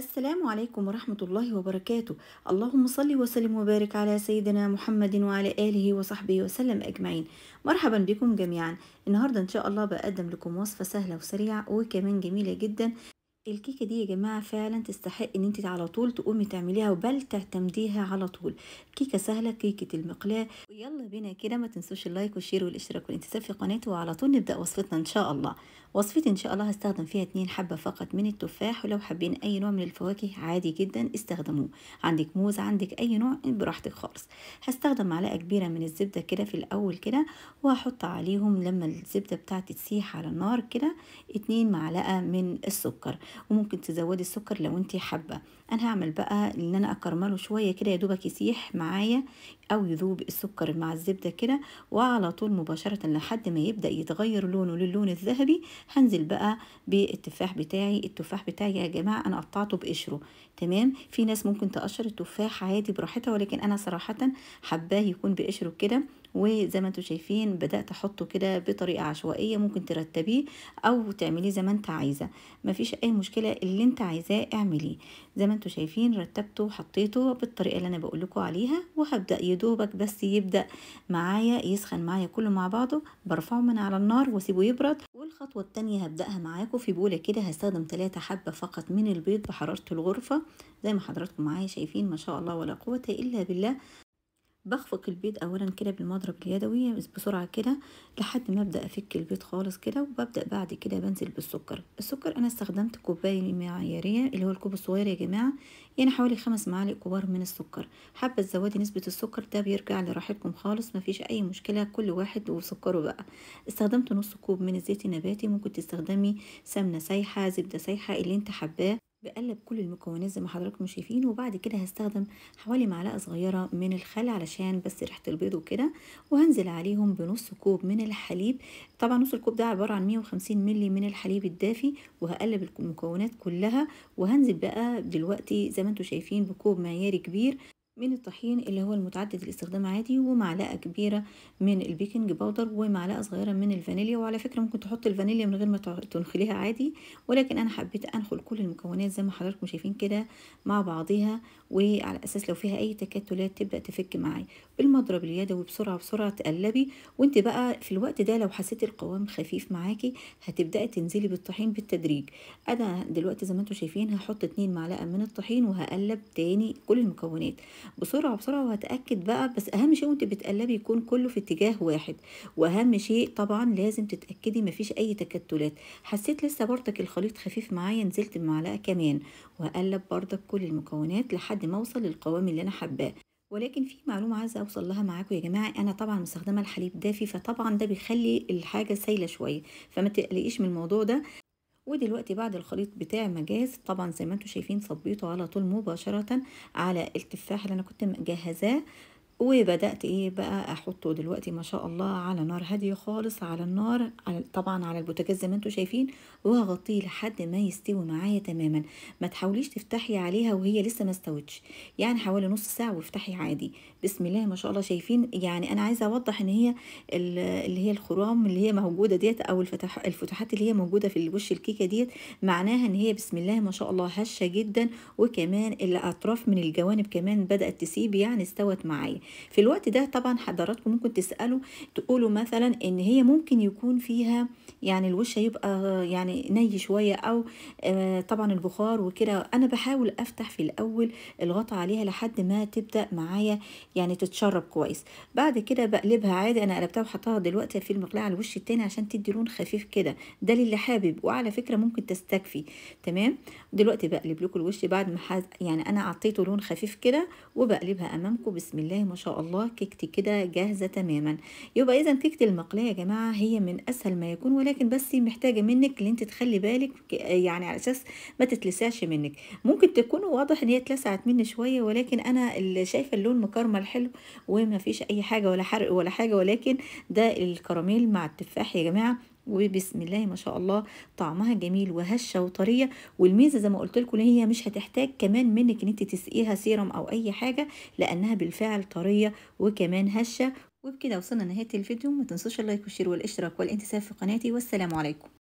السلام عليكم ورحمة الله وبركاته. اللهم صل وسلم وبارك على سيدنا محمد وعلى آله وصحبه وسلم أجمعين. مرحبا بكم جميعا. النهاردة إن شاء الله بقدم لكم وصفة سهلة وسريعة وكمان جميلة جدا. الكيكة دي يا جماعة فعلا تستحق إن انت على طول تقومي تعمليها بل تعتمديها على طول. كيكة سهلة كيكة المقلاة. ويلا بينا كده ما تنسوش ال like وال share والاشتراك والانتساب في قناتي وعلى طول نبدأ وصفتنا إن شاء الله. وصفتي إن شاء الله هستخدم فيها اتنين حبة فقط من التفاح ولو حابين أي نوع من الفواكه عادي جدا استخدموه. عندك موز عندك أي نوع براحتك خالص. هستخدم معلقة كبيرة من الزبدة كده في الأول كده وهحط عليهم لما الزبدة بتاعتي تسيح على النار كده اتنين معلقة من السكر. وممكن تزودي السكر لو انت حابة. أنا هعمل بقى إن أنا أكرمله شوية كده يا دوبك يسيح معايا أو يذوب السكر مع الزبدة كده وعلى طول مباشرة لحد ما يبدأ يتغير لونه للون الذهبي هنزل بقى بالتفاح بتاعي. التفاح بتاعي يا جماعة أنا قطعته بقشره تمام؟ في ناس ممكن تقشر التفاح عادي براحتها ولكن أنا صراحة حباه يكون بقشره كده. وزي ما أنتم شايفين بدأت أحطه كده بطريقة عشوائية ممكن ترتبيه أو تعمليه زي ما انت عايزة. مفيش أي مشكلة اللي انت عايزاه اعمليه. زي ما أنتم شايفين رتبته وحطيته بالطريقة اللي أنا بقول لكم عليها وهبدأ يدوبك بس يبدأ معايا يسخن معايا كله مع بعضه برفعه من على النار وأسيبه يبرد. والخطوة الثانية هبدأها معاكم في بولة كده هستخدم 3 حبة فقط من البيض بحرارة الغرفة. زي ما حضراتكم معايا شايفين ما شاء الله ولا قوة إلا بالله. بخفق البيض اولا كده بالمضرب اليدوي بسرعة كده لحد ما أبدأ أفك البيض خالص كده وببدأ بعد كده بنزل بالسكر. السكر أنا استخدمت كوباية معيارية اللي هو الكوب الصغير يا جماعة يعني حوالي خمس معالق كبار من السكر. حابه تزودي نسبة السكر ده بيرجع لراحتكم خالص مفيش أي مشكلة كل واحد وسكره بقى. استخدمت نص كوب من الزيت النباتي ممكن تستخدمي سمنة سايحة زبدة سايحة اللي أنت حباه. بقلب كل المكونات زي ما حضراتكم شايفين وبعد كده هستخدم حوالي معلقة صغيرة من الخل علشان بس ريحة البيض وكده وهنزل عليهم بنص كوب من الحليب. طبعا نص الكوب ده عبارة عن 150 ملي من الحليب الدافي وهقلب المكونات كلها وهنزل بقى دلوقتي زي ما أنتم شايفين بكوب معياري كبير. من الطحين اللي هو المتعدد الاستخدام عادي ومعلقة كبيرة من ال baking powder ومعلقة صغيرة من الفانيليا. وعلى فكرة ممكن تحط الفانيليا من غير ما تنخليها عادي. ولكن أنا حبيت أنخل كل المكونات زي ما حضراتكم شايفين كده مع بعضها وعلى أساس لو فيها أي تكتلات تبدأ تفك معايا. بالمضرب اليدوي بسرعة بسرعة تقلبي. وانت بقى في الوقت ده لو حسيتي القوام خفيف معاكي هتبدأي تنزلي بالطحين بالتدريج. أنا دلوقتي زي ما أنتم شايفين هحط 2 معلقة من الطحين وهقلب تاني كل المكونات. بسرعة بسرعة وهتأكد بقى. بس أهم شيء وأنت بتقلبي يكون كله في اتجاه واحد. وأهم شيء طبعا لازم تتأكدي مفيش أي تكتلات. حسيت لسه برضك الخليط خفيف معايا نزلت بمعلقه كمان. وهقلب برضك كل المكونات لحد ما أوصل للقوام اللي أنا حباه. ولكن في معلومة عايزة أوصل لها معاكم يا جماعة. أنا طبعا مستخدمة الحليب دافي فطبعا ده بيخلي الحاجة سايلة شوية. فما تقلقيش من الموضوع ده. ودلوقتي بعد الخليط بتاعي ما جاهز طبعا زي ما أنتم شايفين صبيته على طول مباشرة على التفاح اللي أنا كنت مجهزاه. وبدأت إيه بقى أحطه دلوقتي ما شاء الله على نار هادية خالص على النار على طبعا على البوتاجاز زي ما أنتم شايفين وهغطيه لحد ما يستوي معايا تماما. ما تحاوليش تفتحي عليها وهي لسه ما استوتش. يعني حوالي نص ساعة وافتحي عادي. بسم الله ما شاء الله شايفين يعني أنا عايزة أوضح إن هي اللي هي الخرام اللي هي موجودة ديت أو الفتح الفتحات اللي هي موجودة في وش الكيكة ديت معناها إن هي بسم الله ما شاء الله هشة جدا وكمان الأطراف من الجوانب كمان بدأت تسيب يعني استوت معايا. في الوقت ده طبعا حضراتكم ممكن تسألوا تقولوا مثلا إن هي ممكن يكون فيها يعني الوش هيبقى يعني ني شوية أو آه طبعا البخار وكده. أنا بحاول أفتح في الأول الغطا عليها لحد ما تبدأ معايا يعني تتشرب كويس. بعد كده بقلبها عادي. أنا قلبتها وحطها دلوقتي في المقلاة على الوش التاني عشان تدي لون خفيف كده. ده للي حابب. وعلى فكرة ممكن تستكفي. تمام؟ دلوقتي بقلب لكم الوش بعد ما. يعني أنا عطيته لون خفيف كده وبقلبها أمامكم. بسم الله ما شاء الله كيكتي كده جاهزة تماما. يبقى اذا كيكه المقلاه يا جماعة هي من أسهل ما يكون ولكن بس محتاجة منك ان أنت تخلي بالك يعني على أساس ما تتلسعش منك. ممكن تكون واضح إن هي اتلسعت مني شوية ولكن أنا شايفة اللون مكرمل حلو وما فيش أي حاجة ولا حرق ولا حاجة ولكن ده الكراميل مع التفاح يا جماعة. وبسم الله ما شاء الله طعمها جميل وهشة وطرية. والميزة زي ما قلت لكم هي مش هتحتاج كمان منك إن أنت تسقيها syrup أو أي حاجة لأنها بالفعل طرية وكمان هشة. وبكده وصلنا لنهاية الفيديو. ما تنسوش ال like وال share والاشتراك والإنتساب في قناتي. والسلام عليكم.